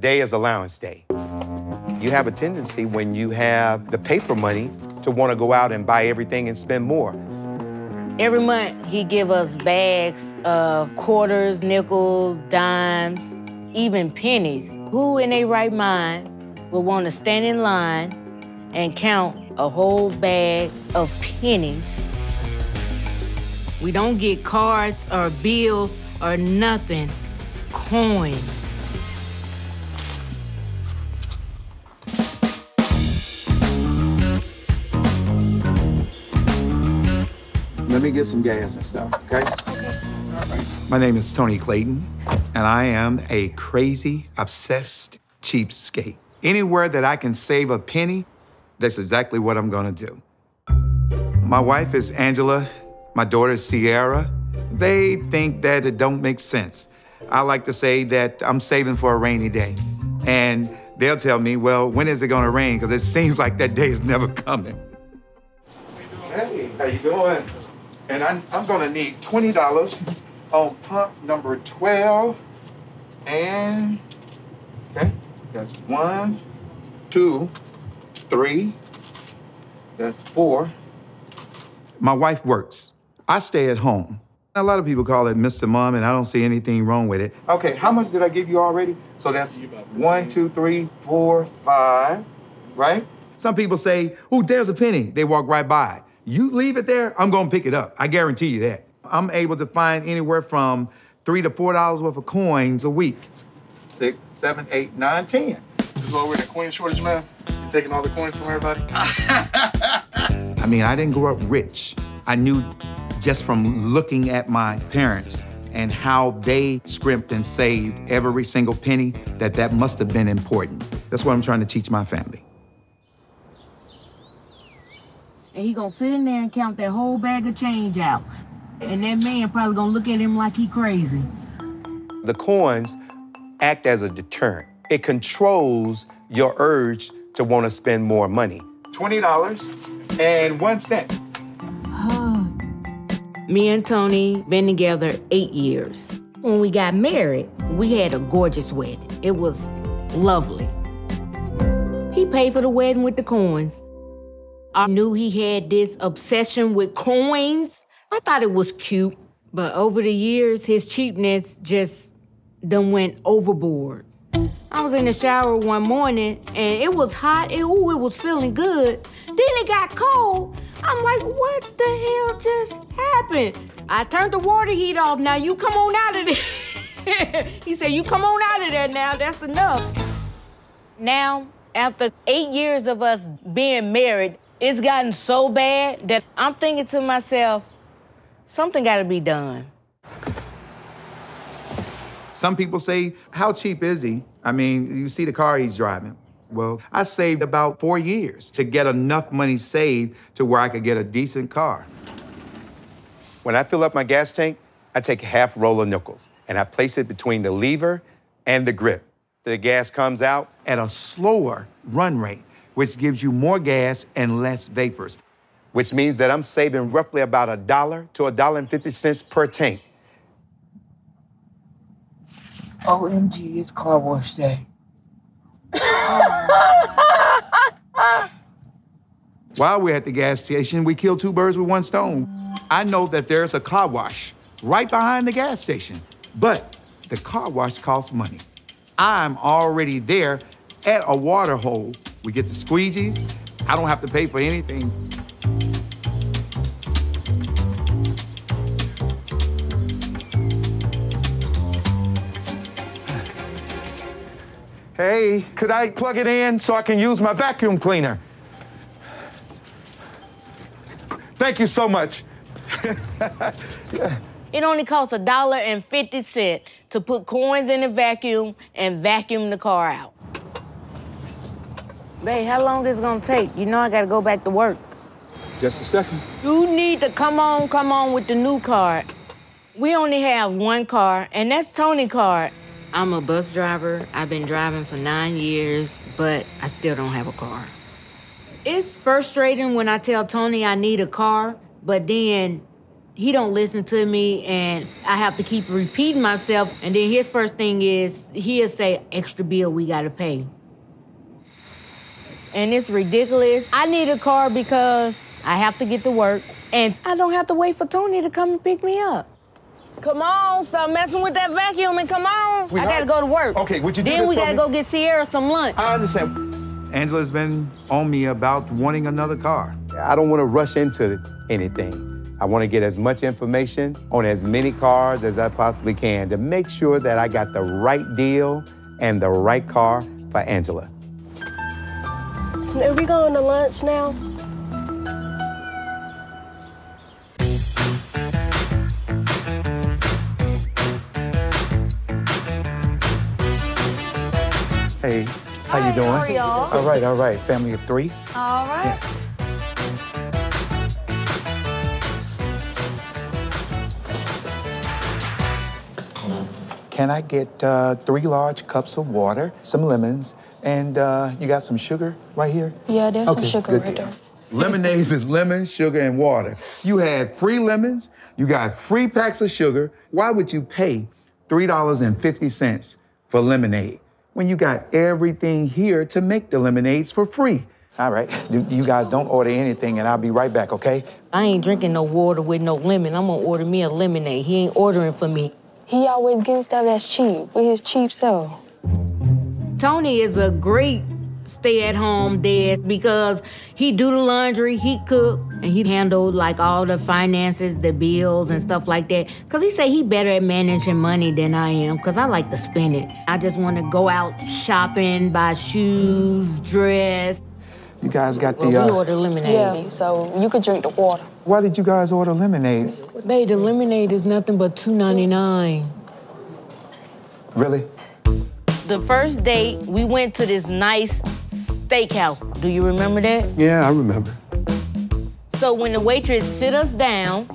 Today is allowance day. You have a tendency when you have the paper money to want to go out and buy everything and spend more. Every month, he give us bags of quarters, nickels, dimes, even pennies. Who in their right mind would want to stand in line and count a whole bag of pennies? We don't get cards or bills or nothing, coins. Let me get some gas and stuff, okay? My name is Tony Clayton, and I am a crazy, obsessed cheapskate. Anywhere that I can save a penny, that's exactly what I'm gonna do. My wife is Angela, my daughter is Sierra. They think that it don't make sense. I like to say that I'm saving for a rainy day. And they'll tell me, well, when is it gonna rain? Because it seems like that day is never coming. Hey, how you doing? And I'm, I'm gonna need $20 on pump number 12. And, okay, that's one, two, three, that's four. My wife works. I stay at home. A lot of people call it Mr. Mom, and I don't see anything wrong with it. Okay, how much did I give you already? So that's one, two, three, four, five, right? Some people say, oh, there's a penny. They walk right by. You leave it there, I'm gonna pick it up. I guarantee you that. I'm able to find anywhere from three to four dollars worth of coins a week. Six, seven, eight, nine, ten. This Is over in a coin shortage, man? You're taking all the coins from everybody? I mean, I didn't grow up rich. I knew just from looking at my parents and how they scrimped and saved every single penny that that must have been important. That's what I'm trying to teach my family. And he gonna sit in there and count that whole bag of change out. And that man probably gonna look at him like he crazy. The coins act as a deterrent. It controls your urge to want to spend more money. $20 and one cent. Me and Tony been together eight years. When we got married, we had a gorgeous wedding. It was lovely. He paid for the wedding with the coins. I knew he had this obsession with coins. I thought it was cute, but over the years, his cheapness just done went overboard. I was in the shower one morning and it was hot. It, ooh, it was feeling good. Then it got cold. I'm like, what the hell just happened? I turned the water heat off. Now you come on out of there. he said, you come on out of there now. That's enough. Now, after eight years of us being married, it's gotten so bad that I'm thinking to myself, something got to be done. Some people say, How cheap is he? I mean, you see the car he's driving. Well, I saved about four years to get enough money saved to where I could get a decent car. When I fill up my gas tank, I take a half roll of nickels and I place it between the lever and the grip. The gas comes out at a slower run rate, which gives you more gas and less vapors. which means that I'm saving roughly about a dollar to a dollar and fifty cents per tank. OMG, it's car wash day. While we're at the gas station, we kill two birds with one stone. I know that there's a car wash right behind the gas station, but the car wash costs money. I'm already there at a water hole. We get the squeegees. I don't have to pay for anything. Hey, could I plug it in so I can use my vacuum cleaner? Thank you so much. It only costs a dollar and fifty cent to put coins in the vacuum and vacuum the car out. Babe, how long is it gonna take? You know I gotta go back to work. Just a second. You need to come on, come on with the new card. We only have one car, and that's Tony's card. I'm a bus driver. I've been driving for nine years, but I still don't have a car. It's frustrating when I tell Tony I need a car, but then he don't listen to me and I have to keep repeating myself. And then his first thing is he'll say, extra bill we gotta pay. And it's ridiculous. I need a car because I have to get to work and I don't have to wait for Tony to come and pick me up. Come on, stop messing with that vacuum and come on. I gotta go to work. Okay, would you do Then this we gotta me? go get Sierra some lunch. I understand. Angela's been on me about wanting another car. I don't want to rush into anything. I want to get as much information on as many cars as I possibly can to make sure that I got the right deal and the right car for Angela. Are we going to lunch now? Hey, how you doing? how are y'all? All right, all right. Family of three. All right. Can I get uh, three large cups of water, some lemons, and uh, you got some sugar right here? Yeah, there's some sugar right deal. there. Lemonades is lemon, sugar, and water. You had free lemons, you got free packs of sugar. Why would you pay $3.50 for lemonade when you got everything here to make the lemonades for free? All right, you you guys don't order anything, and I'll be right back, okay? I ain't drinking no water with no lemon. I'm gonna order me a lemonade. He ain't ordering for me. He always getting stuff that's cheap with his cheap self. Tony is a great stay-at-home dad because he do the laundry, he cook, and he handle like all the finances, the bills and stuff like that. Cause he say he better at managing money than I am, cause I like to spend it. I just want to go out shopping, buy shoes, dress. You guys got Well, the. we Uh, order lemonade. Yeah, so you could drink the water. why did you guys order lemonade? Babe, the lemonade is nothing but two ninety nine. Really? The first date, we went to this nice steakhouse. Do you remember that? Yeah, I remember. So when the waitress sit us down,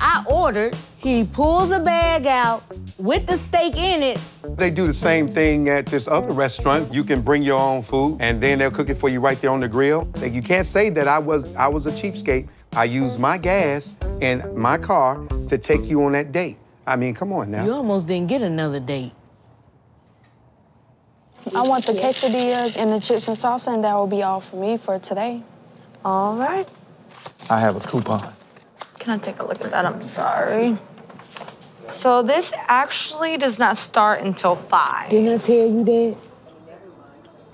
I ordered. He pulls a bag out with the steak in it. They do the same thing at this other restaurant. You can bring your own food, and then they'll cook it for you right there on the grill. Like, You can't say that I was I was a cheapskate. I used my gas and my car to take you on that date. I mean, come on now. You almost didn't get another date. I want the quesadillas and the chips and salsa, and that will be all for me for today. All right. I have a coupon. Can I take a look at that? I'm sorry. So this actually does not start until five. Didn't I tell you that?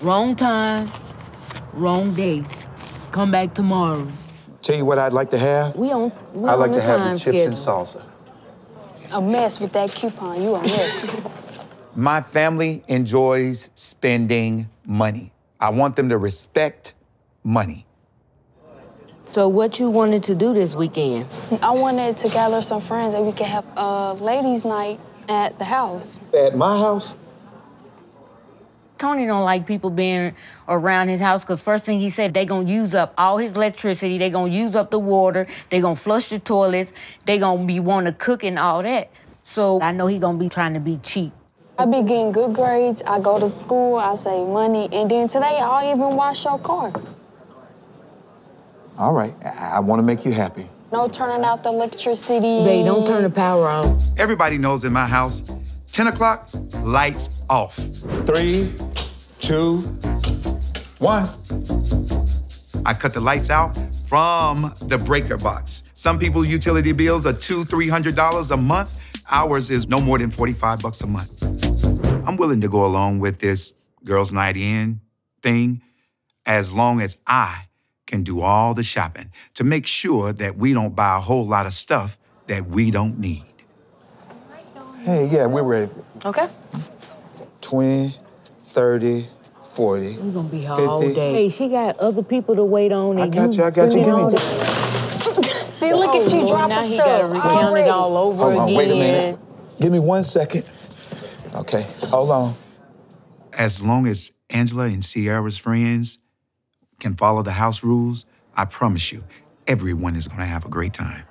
Wrong time, wrong day. Come back tomorrow. Tell you what I'd like to have? We on. We I'd on like the to have time the chips and schedule. salsa. A mess with that coupon. You a mess. My family enjoys spending money. I want them to respect money. So what you wanted to do this weekend? I wanted to gather some friends and we could have a ladies' night at the house. At my house? Tony don't like people being around his house because first thing he said, they gonna use up all his electricity, they gonna use up the water, they gonna flush the toilets, they gonna be want to cook and all that. So I know he gonna be trying to be cheap. I be getting good grades. I go to school. I save money, and then today I'll even wash your car. All right, I, I want to make you happy. No turning out the electricity. Babe, don't turn the power on. Everybody knows in my house, 10 o'clock, lights off. Three, two, one. I cut the lights out from the breaker box. Some people's utility bills are two, three hundred dollars a month. Ours is no more than 45 bucks a month. I'm willing to go along with this girls' night in thing as long as I can do all the shopping to make sure that we don't buy a whole lot of stuff that we don't need. Hey, yeah, we're ready. Okay. 20, 30, 40. We gonna be here all day. Hey, she got other people to wait on. I got you, I got you. bringing Give me all just. this- See, look at you Oh, dropping now stuff. he gotta recount it all over Hold on, again. wait a minute. Give me one second. Okay, hold on. As long as Angela and Sierra's friends can follow the house rules, I promise you, everyone is gonna have a great time.